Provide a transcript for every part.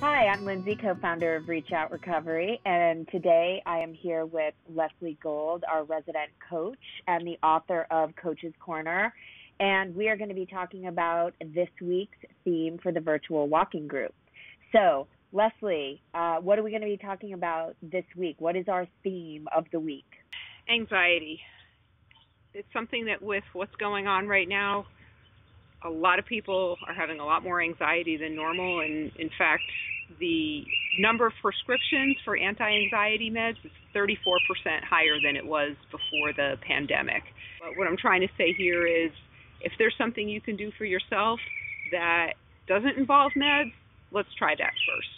Hi, I'm Lindsey, co founder of Reach Out Recovery, and today I am here with Leslie Gold, our resident coach and the author of Coach's Corner. And we are going to be talking about this week's theme for the virtual walking group. So, Leslie, uh, what are we going to be talking about this week? What is our theme of the week? Anxiety. It's something that, with what's going on right now, a lot of people are having a lot more anxiety than normal, and in fact, the number of prescriptions for anti-anxiety meds is 34% higher than it was before the pandemic. But what I'm trying to say here is, if there's something you can do for yourself that doesn't involve meds, let's try that first.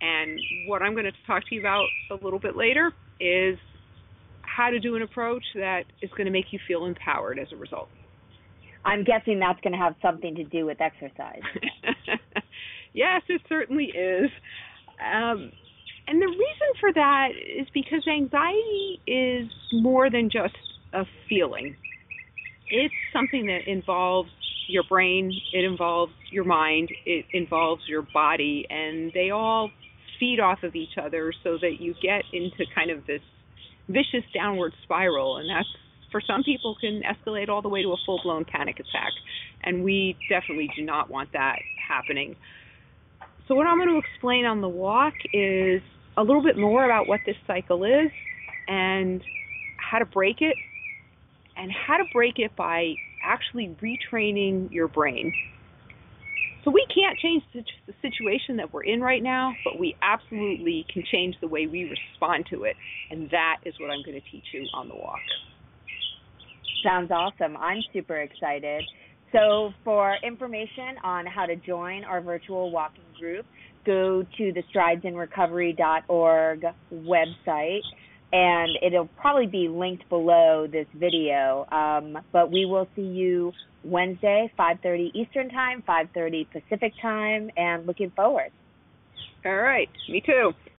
And what I'm going to talk to you about a little bit later is how to do an approach that is going to make you feel empowered as a result. I'm guessing that's going to have something to do with exercise. yes, it certainly is. Um, and the reason for that is because anxiety is more than just a feeling. It's something that involves your brain, it involves your mind, it involves your body, and they all feed off of each other so that you get into kind of this vicious downward spiral. And that's for some people can escalate all the way to a full blown panic attack. And we definitely do not want that happening. So, what I'm going to explain on the walk is a little bit more about what this cycle is and how to break it, and how to break it by actually retraining your brain. So, we can't change the situation that we're in right now, but we absolutely can change the way we respond to it. And that is what I'm going to teach you on the walk. Sounds awesome. I'm super excited. So, for information on how to join our virtual walking group, go to the stridesinrecovery.org website, and it'll probably be linked below this video. Um, but we will see you Wednesday, 5:30 Eastern Time, 5:30 Pacific Time, and looking forward. All right, me too.